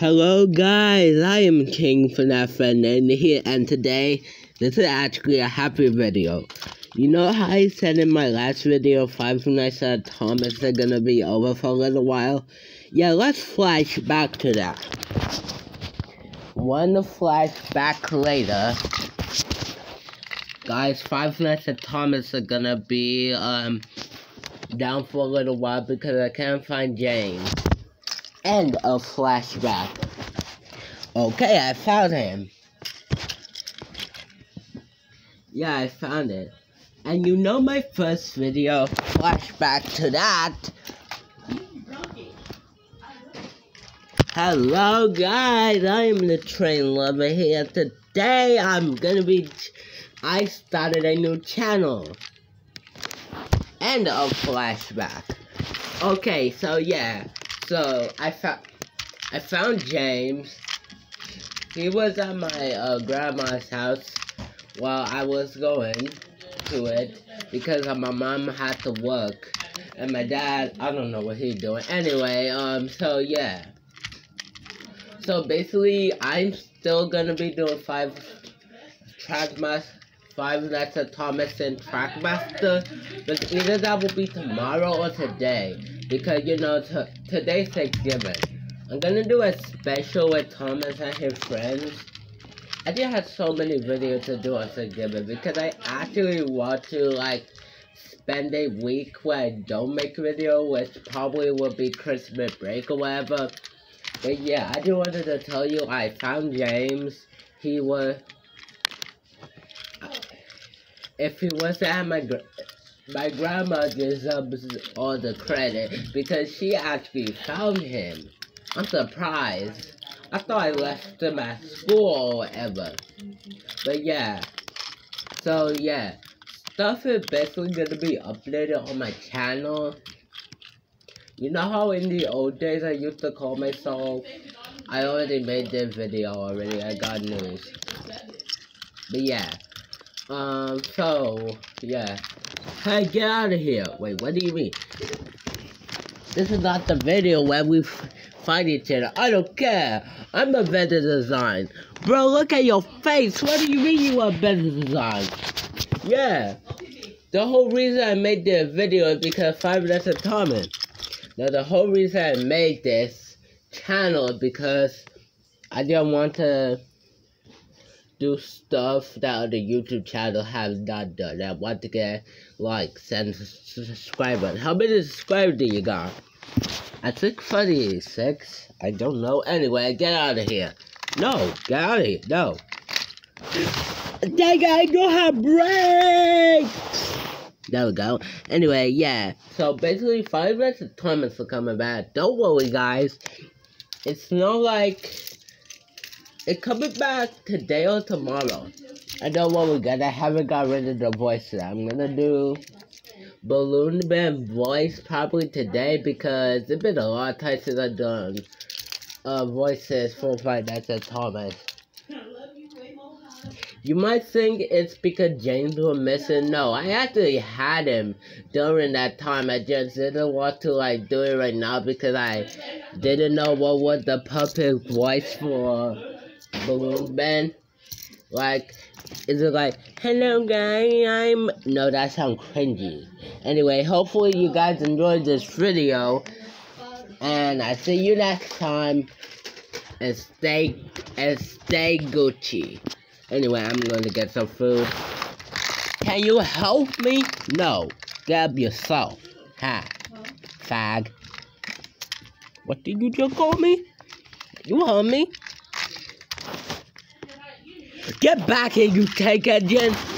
Hello guys, I am King FNAF and here and today this is actually a happy video. You know how I said in my last video Five Nights at Thomas are gonna be over for a little while? Yeah, let's flash back to that. One flashback later, guys, Five Nights at Thomas are gonna be um down for a little while because I can't find James. End of flashback. Okay, I found him. Yeah, I found it. And you know my first video, flashback to that. Hello guys, I am the train lover here. Today I'm gonna be, I started a new channel. End of flashback. Okay, so yeah. So I found I found James. He was at my uh, grandma's house while I was going to it because uh, my mom had to work and my dad I don't know what he's doing. Anyway, um, so yeah. So basically, I'm still gonna be doing five Trackmaster, five Nights at Thomas and Trackmaster, but either that will be tomorrow or today because you know today's Thanksgiving. I'm gonna do a special with Thomas and his friends. I just have so many videos to do on Thanksgiving because I actually want to like spend a week where I don't make a video, which probably will be Christmas break or whatever. But yeah, I just wanted to tell you I found James. He was if he was at my my grandma deserves all the credit because she actually found him. I'm surprised. I thought I left him at school or whatever. But yeah. So yeah. Stuff is basically gonna be uploaded on my channel. You know how in the old days I used to call myself I already made this video already, I got news. But yeah. Um so yeah. Hey, get out of here. Wait, what do you mean? This is not the video where we fight each other. I don't care. I'm a better design. Bro, look at your face. What do you mean you are better design? Yeah. The whole reason I made this video is because Five Nights of Thomas. Now, the whole reason I made this channel is because I didn't want to do stuff that the YouTube channel has not done. I want to get likes and subscribers. How many subscribers do you got? I think 46. I don't know. Anyway, get out of here. No, get out of here. No. That guy don't have brakes. There we go. Anyway, yeah. So basically, five minutes of Thomas are coming back. Don't worry, guys. It's not like it's coming back today or tomorrow. I don't know what we got. I haven't got rid of the voices. I'm gonna do Balloon Band voice probably today because it's been a lot of times since I've done uh, voices for Five Nights at Thomas. You might think it's because James was missing. No, I actually had him during that time. I just didn't want to like do it right now because I didn't know what was the puppet voice for balloon band. Like, is it like, hello guys, I'm... No, that sounds cringy. Anyway, hopefully you guys enjoyed this video. And I see you next time. And stay, and stay Gucci. Anyway, I'm gonna get some food. Can you help me? No. Grab yourself. Ha. Fag. What did you just call me? You heard me? Get back here, you take agent!